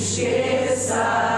esqueça.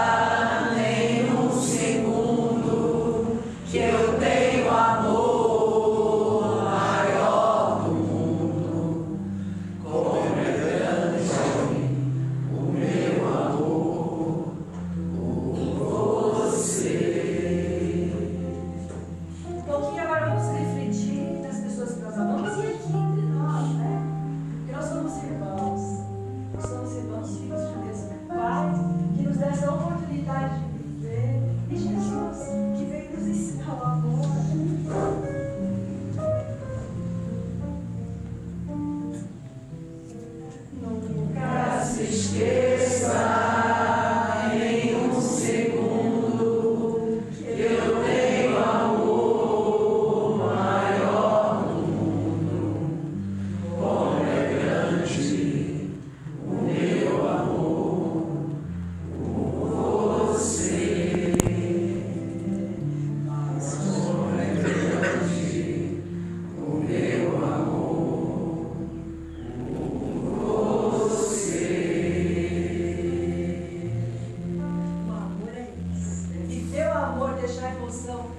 deixar a emoção